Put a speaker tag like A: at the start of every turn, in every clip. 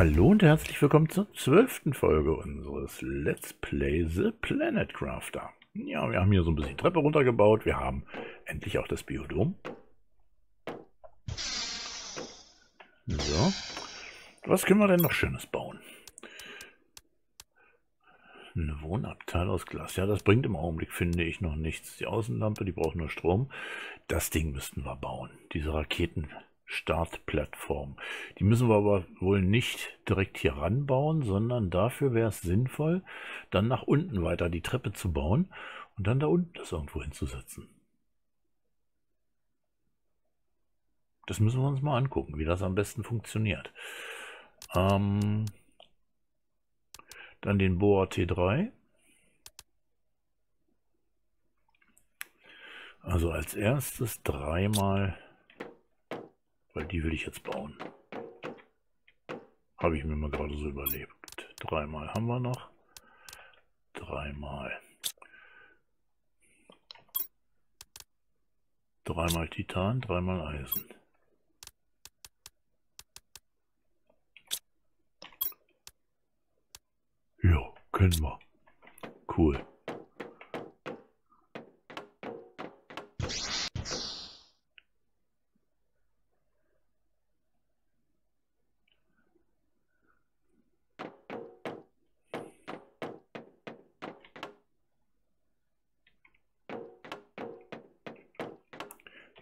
A: Hallo und herzlich willkommen zur zwölften Folge unseres Let's Play The Planet Crafter. Ja, wir haben hier so ein bisschen Treppe runtergebaut. Wir haben endlich auch das Biodom. So. Was können wir denn noch Schönes bauen? Ein Wohnabteil aus Glas. Ja, das bringt im Augenblick, finde ich, noch nichts. Die Außenlampe, die braucht nur Strom. Das Ding müssten wir bauen. Diese Raketenstartplattform. Die müssen wir aber wohl nicht direkt hier ranbauen, sondern dafür wäre es sinnvoll, dann nach unten weiter die Treppe zu bauen und dann da unten das irgendwo hinzusetzen. Das müssen wir uns mal angucken, wie das am besten funktioniert. Ähm, dann den Boa T3. Also als erstes dreimal, weil die will ich jetzt bauen. Habe ich mir mal gerade so überlebt. Dreimal haben wir noch. Dreimal. Dreimal Titan, dreimal Eisen. Ja, können wir. Cool.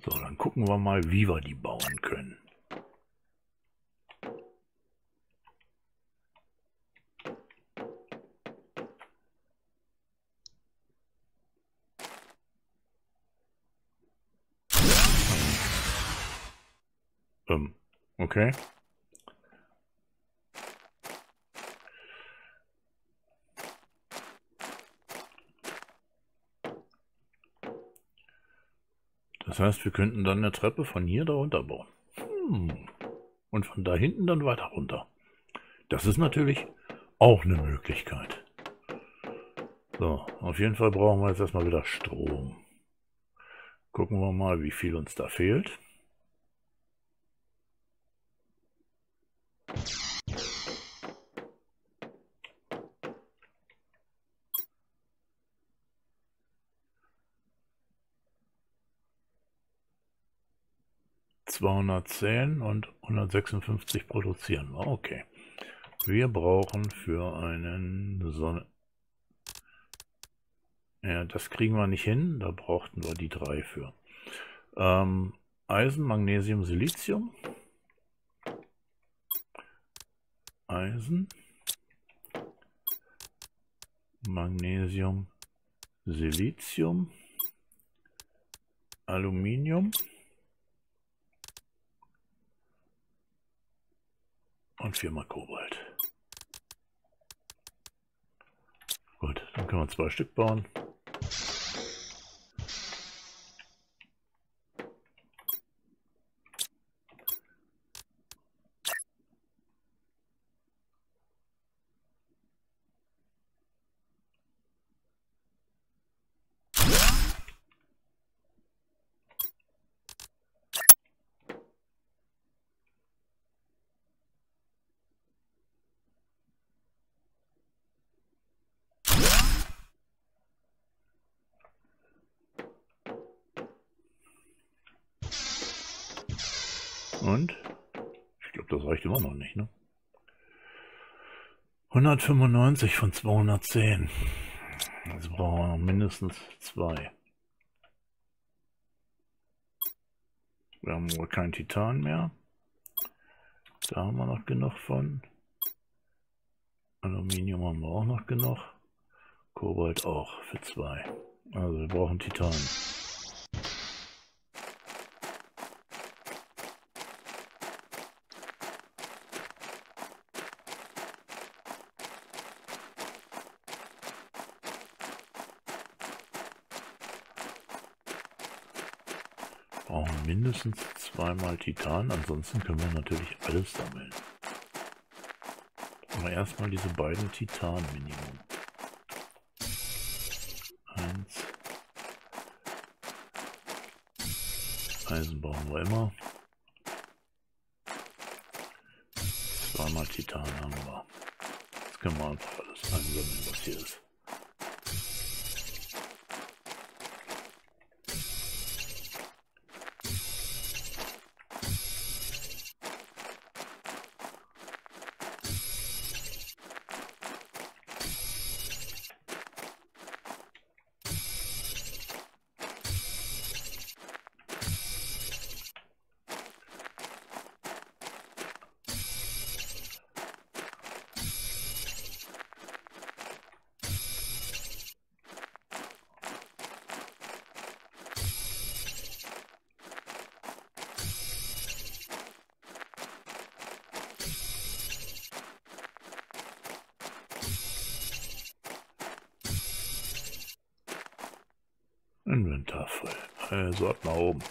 A: So, gucken wir mal, wie wir die bauen können. Ähm, okay. Das heißt, wir könnten dann eine Treppe von hier da runter bauen. Hm. Und von da hinten dann weiter runter. Das ist natürlich auch eine Möglichkeit. So, auf jeden Fall brauchen wir jetzt erstmal wieder Strom. Gucken wir mal, wie viel uns da fehlt. Zweihundertzehn und 156 produzieren. Okay. Wir brauchen für einen Sonne... Ja, das kriegen wir nicht hin. Da brauchten wir die drei für. Ähm, Eisen, Magnesium, Silizium. Eisen. Magnesium, Silizium. Aluminium. Und viermal Kobalt. Gut, dann können wir zwei Stück bauen. Und? Ich glaube, das reicht immer noch nicht, ne? 195 von 210. Also brauchen wir noch mindestens zwei. Wir haben wohl kein Titan mehr. Da haben wir noch genug von. Aluminium haben wir auch noch genug. Kobalt auch für zwei. Also wir brauchen Titan. Brauchen mindestens zweimal Titan, ansonsten können wir natürlich alles sammeln. Aber erstmal diese beiden Titan Minimum. Eins. Eisen brauchen wir immer. Zweimal Titan haben wir. Jetzt können wir einfach alles einsammeln, was hier ist. Inventar voll. Also ab nach oben.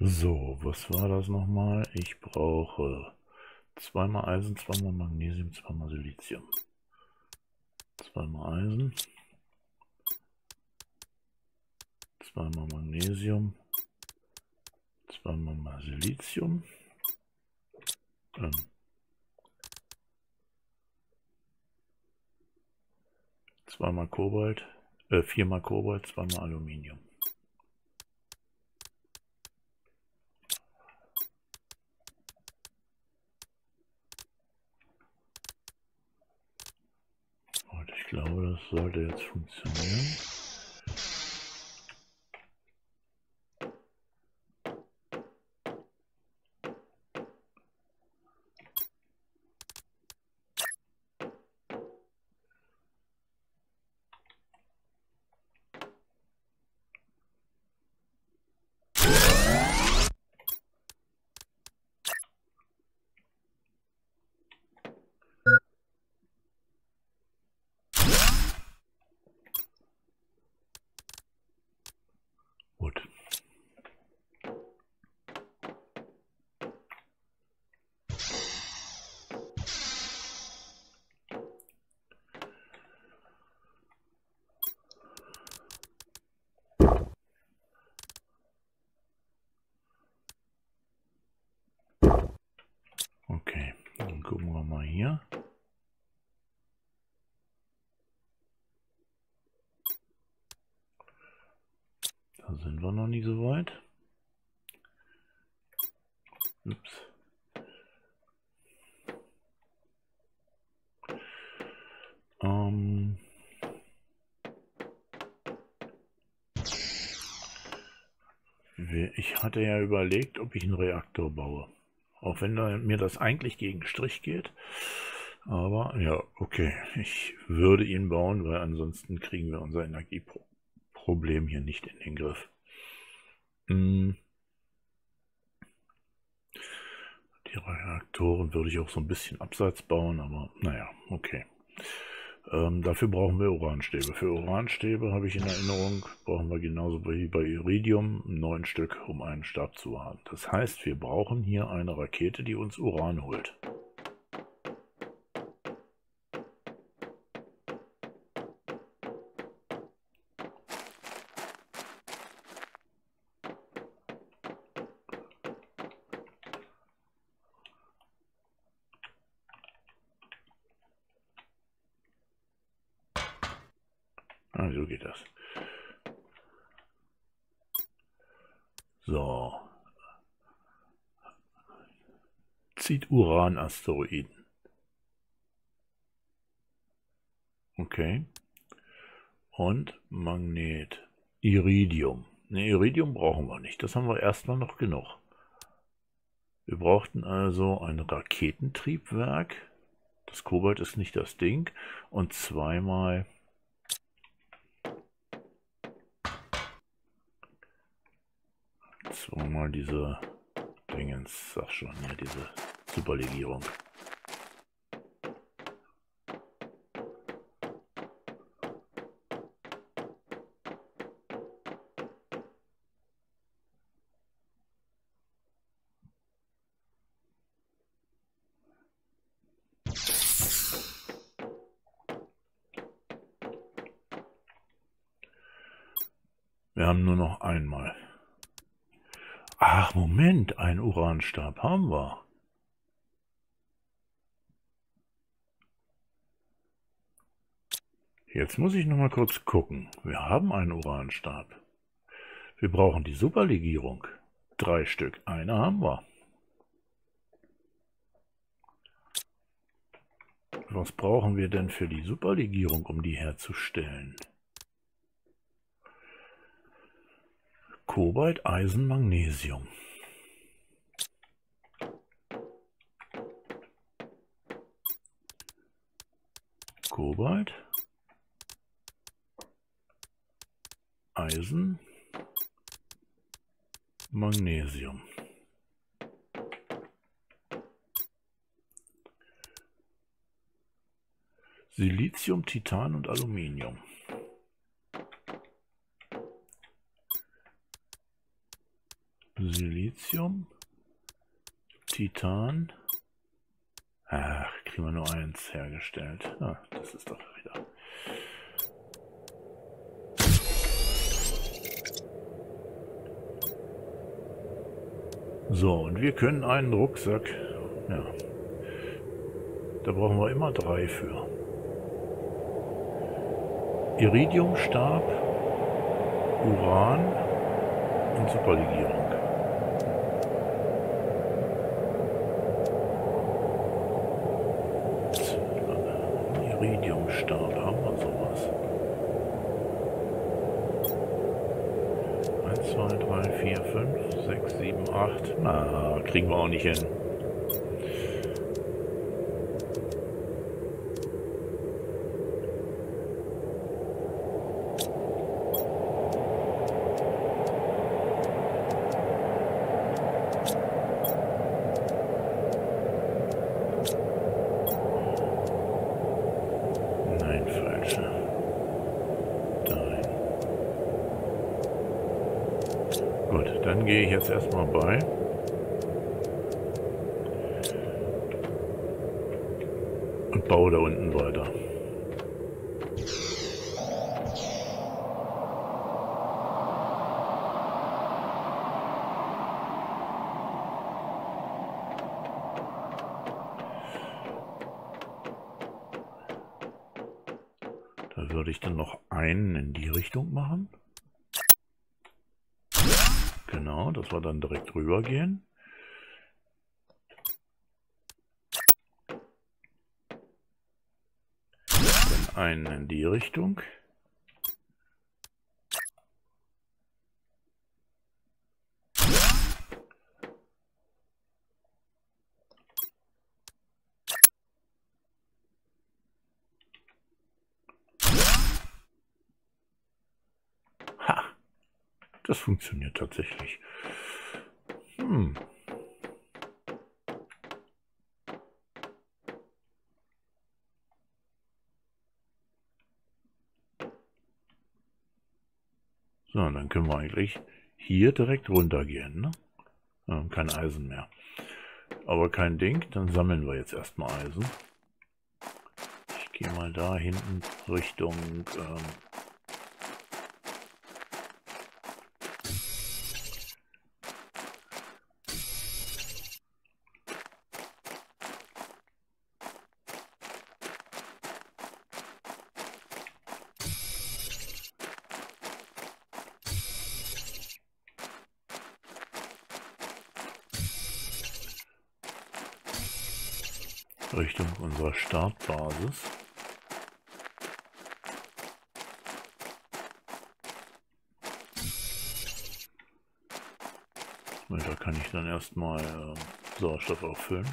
A: So, was war das nochmal? Ich brauche zweimal Eisen, zweimal Magnesium, zweimal Silizium. Zweimal Eisen. Zweimal Magnesium. Zweimal Silizium. Ähm. Zweimal Kobalt. Äh, viermal Kobalt, zweimal Aluminium. Glaube, das sollte jetzt funktionieren. Hier. Da sind wir noch nicht so weit. Ups. Ähm ich hatte ja überlegt, ob ich einen Reaktor baue. Auch wenn mir das eigentlich gegen Strich geht. Aber ja, okay, ich würde ihn bauen, weil ansonsten kriegen wir unser Energieproblem hier nicht in den Griff. Hm. Die Reaktoren würde ich auch so ein bisschen abseits bauen, aber naja, okay. Ähm, dafür brauchen wir Uranstäbe. Für Uranstäbe habe ich in Erinnerung, brauchen wir genauso wie bei Iridium neun Stück, um einen Stab zu haben. Das heißt, wir brauchen hier eine Rakete, die uns Uran holt. Zieht Uran-Asteroiden. Okay. Und Magnet. Iridium. Ne, Iridium brauchen wir nicht. Das haben wir erstmal noch genug. Wir brauchten also ein Raketentriebwerk. Das Kobalt ist nicht das Ding. Und zweimal zweimal diese Dingens, sag schon, ja, diese Superlegierung. Wir haben nur noch einmal. Ach, Moment, ein Uranstab haben wir. Jetzt muss ich noch mal kurz gucken. Wir haben einen Uranstab. Wir brauchen die Superlegierung. Drei Stück. Eine haben wir. Was brauchen wir denn für die Superlegierung, um die herzustellen? Kobalt, Eisen, Magnesium. Kobalt, Eisen, Magnesium. Silizium, Titan und Aluminium. Silizium, Titan. Ach, kriegen wir nur eins hergestellt. Ah, das ist doch wieder. So, und wir können einen Rucksack, ja, da brauchen wir immer drei für. Iridiumstab, Uran und Superlegierung. Iridiumstab, haben wir sowas? 2, 3, 4, 5, 6, 7, 8. Na, kriegen wir auch nicht hin. Nein, falsche. Nein. Gut, dann gehe ich jetzt erstmal bei. Und baue da unten weiter. Da würde ich dann noch einen in die Richtung machen. Genau, dass wir dann direkt rüber einen in die Richtung. Ha! Das funktioniert tatsächlich. Hm. So, dann können wir eigentlich hier direkt runtergehen. Ne? Kein Eisen mehr. Aber kein Ding, dann sammeln wir jetzt erstmal Eisen. Ich gehe mal da hinten Richtung... Ähm, Richtung unserer Startbasis. Und da kann ich dann erstmal äh, Sauerstoff auffüllen.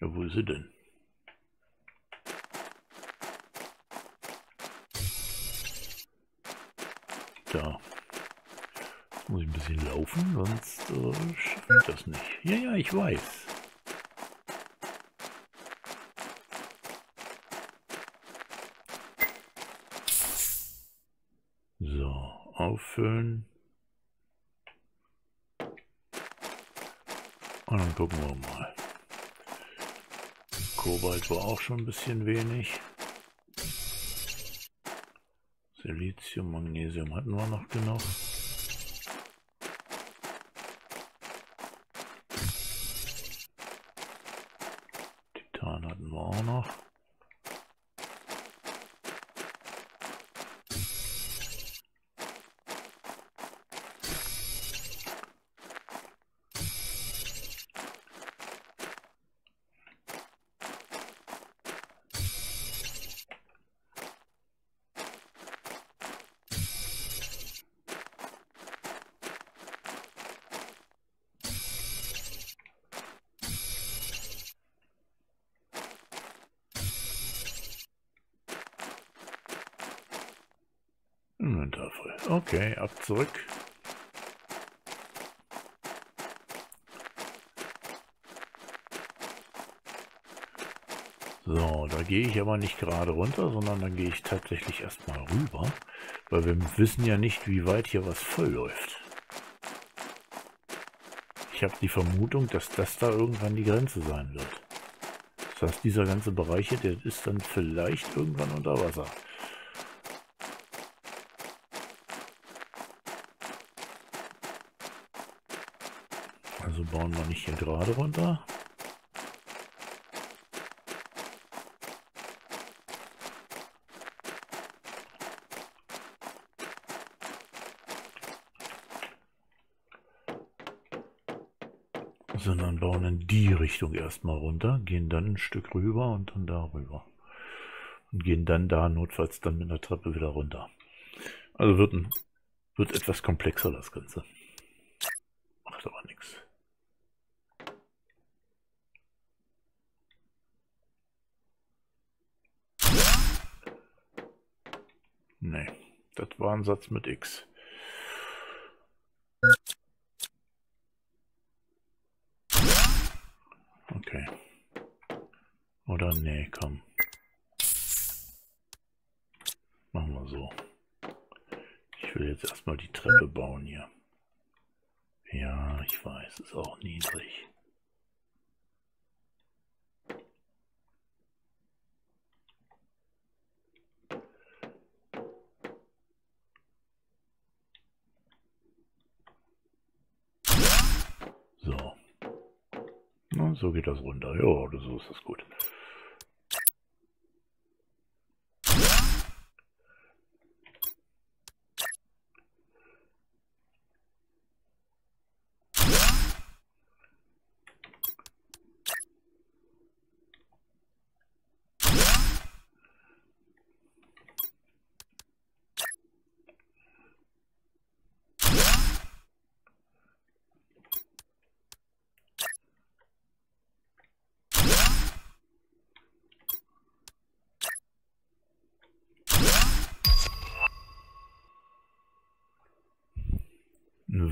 A: Ja, wo ist sie denn? Da. Jetzt muss ich ein bisschen laufen, sonst äh, schaffe ich das nicht. Ja, ja, ich weiß. So, auffüllen. Und dann gucken wir mal. Kobalt war auch schon ein bisschen wenig. Silizium, Magnesium hatten wir noch genug. Titan hatten wir auch noch. Inventar voll. Okay, ab zurück. So, da gehe ich aber nicht gerade runter, sondern dann gehe ich tatsächlich erstmal rüber, weil wir wissen ja nicht, wie weit hier was voll läuft. Ich habe die Vermutung, dass das da irgendwann die Grenze sein wird. Das heißt, dieser ganze Bereich hier, der ist dann vielleicht irgendwann unter Wasser. Also bauen wir nicht hier gerade runter. sondern bauen in die Richtung erstmal runter, gehen dann ein Stück rüber und dann darüber. Und gehen dann da notfalls dann mit der Treppe wieder runter. Also wird, ein, wird etwas komplexer das Ganze. Macht aber nichts. Nee, das war ein Satz mit X. Okay. Oder nee, komm. Machen wir so. Ich will jetzt erstmal die Treppe bauen hier. Ja, ich weiß, ist auch niedrig. So. Na, so geht das runter. Ja, so ist das gut.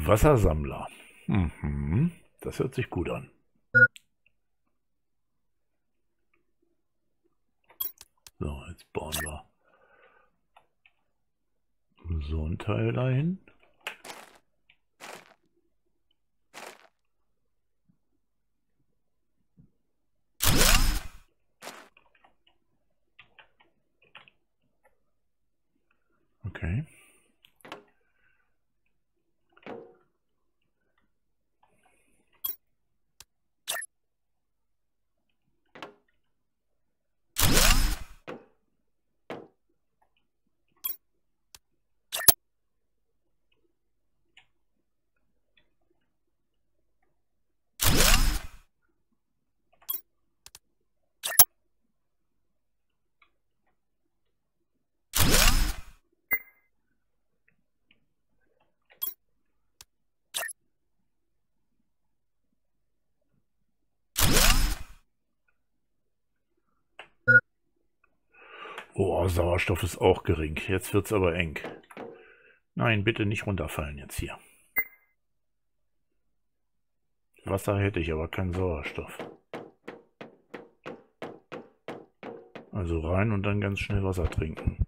A: Wassersammler. Mhm. Das hört sich gut an. So, jetzt bauen wir so ein Teil dahin. Okay. Oh, Sauerstoff ist auch gering. Jetzt wird's aber eng. Nein, bitte nicht runterfallen jetzt hier. Wasser hätte ich, aber keinen Sauerstoff. Also rein und dann ganz schnell Wasser trinken.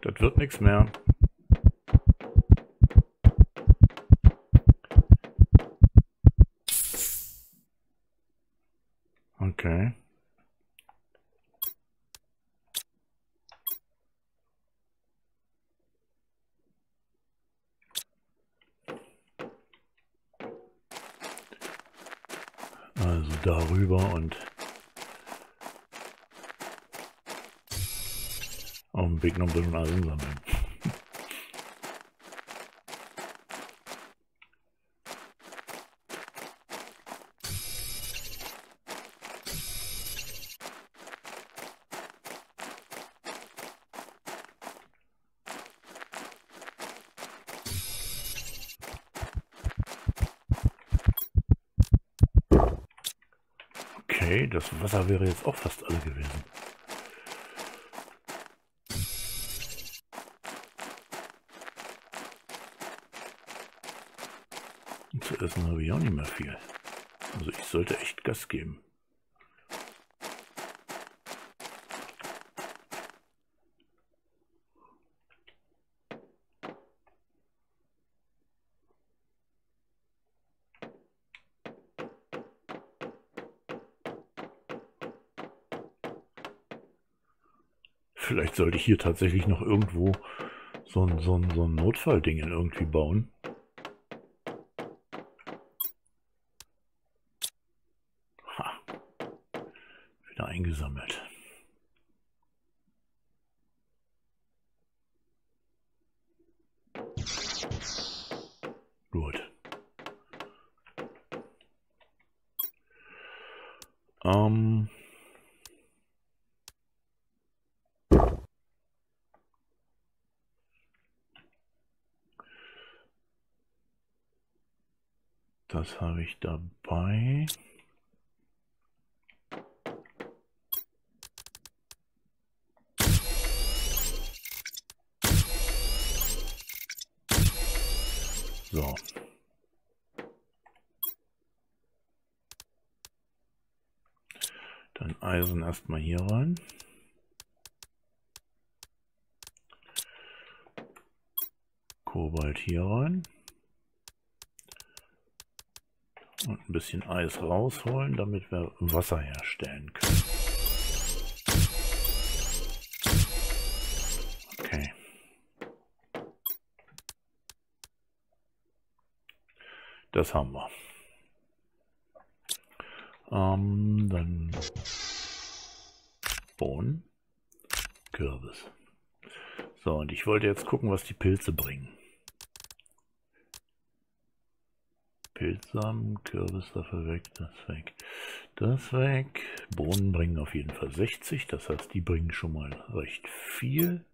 A: Das wird nichts mehr. Okay. Darüber und auf dem Weg ein bisschen Eisen sammeln. Okay, das Wasser wäre jetzt auch fast alle gewesen. Und zu essen habe ich auch nicht mehr viel. Also ich sollte echt Gas geben. Vielleicht sollte ich hier tatsächlich noch irgendwo so ein, so ein, so ein Notfallding irgendwie bauen. Ha. Wieder eingesammelt. Gut. Ähm... Das habe ich dabei. So. Dann Eisen erstmal hier rein. Kobalt hier rein. Und ein bisschen Eis rausholen, damit wir Wasser herstellen können. Okay. Das haben wir. Ähm, dann Bohnen, Kürbis. So, und ich wollte jetzt gucken, was die Pilze bringen. Pilzsamen, Kürbis dafür weg, das weg, das weg. Bohnen bringen auf jeden Fall 60, das heißt, die bringen schon mal recht viel.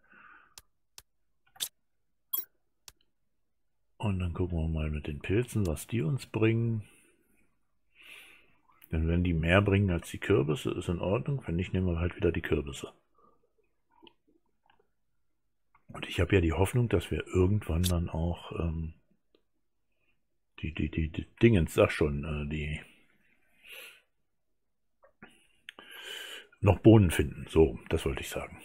A: Und dann gucken wir mal mit den Pilzen, was die uns bringen. Denn wenn die mehr bringen als die Kürbisse, ist in Ordnung. Wenn nicht, nehmen wir halt wieder die Kürbisse. Und ich habe ja die Hoffnung, dass wir irgendwann dann auch ähm, die, die, die, die Dingens, sag schon, äh, die noch Bohnen finden. So, das wollte ich sagen.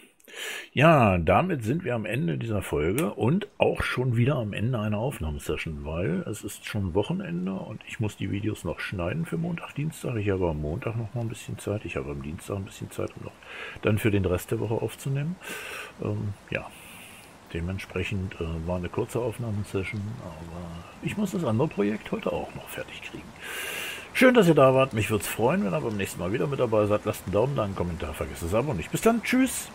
A: Ja, damit sind wir am Ende dieser Folge und auch schon wieder am Ende einer Aufnahmesession, weil es ist schon Wochenende und ich muss die Videos noch schneiden für Montag, Dienstag. Ich habe am Montag noch mal ein bisschen Zeit, ich habe am Dienstag ein bisschen Zeit, um noch dann für den Rest der Woche aufzunehmen. Ähm, ja, Dementsprechend äh, war eine kurze Aufnahmesession, aber ich muss das andere Projekt heute auch noch fertig kriegen. Schön, dass ihr da wart. Mich würde es freuen, wenn ihr beim nächsten Mal wieder mit dabei seid. Lasst einen Daumen da, einen Kommentar, vergesst das Abo nicht. Bis dann. Tschüss.